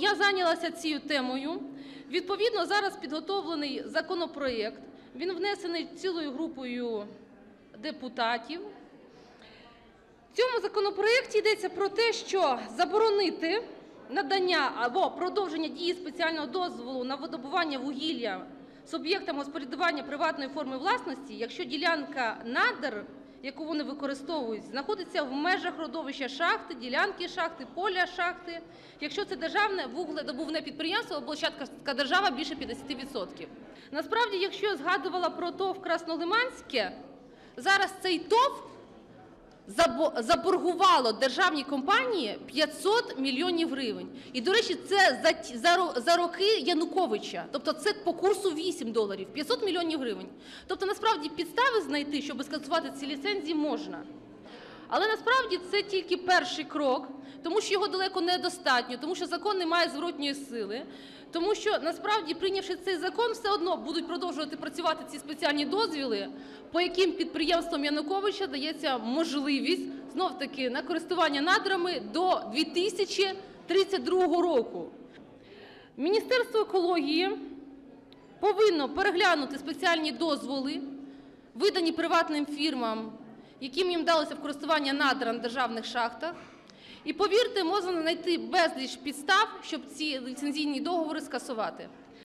Я зайнялася цією темою. Відповідно, зараз підготовлений законопроєкт. Він внесений цілою групою депутатів. В цьому законопроєкті йдеться про те, що заборонити надання або продовження дії спеціального дозволу на видобування вугілля суб'єктам господарювання приватної форми власності, якщо ділянка надр, яку вони використовують, знаходиться в межах родовища шахти, ділянки шахти, поля шахти, якщо це державне вугледобувне підприємство або частка держава більше 50%. Насправді, якщо я згадувала про ТОВ Краснолиманське, зараз цей ТОВ заборгувало державній компанії 500 мільйонів гривень. І, до речі, це за, за, за роки Януковича. Тобто це по курсу 8 доларів, 500 мільйонів гривень. Тобто, насправді, підстави знайти, щоб скасувати ці ліцензії, можна. Але насправді це тільки перший крок, тому що його далеко недостатньо, тому що закон не має зворотньої сили, тому що насправді, прийнявши цей закон, все одно будуть продовжувати працювати ці спеціальні дозвіли, по яким підприємствам Януковича дається можливість знов-таки на користування надрами до 2032 року. Міністерство екології повинно переглянути спеціальні дозволи, видані приватним фірмам, яким їм далося в користування надра на державних шахтах. І повірте, можна знайти безліч підстав, щоб ці ліцензійні договори скасувати.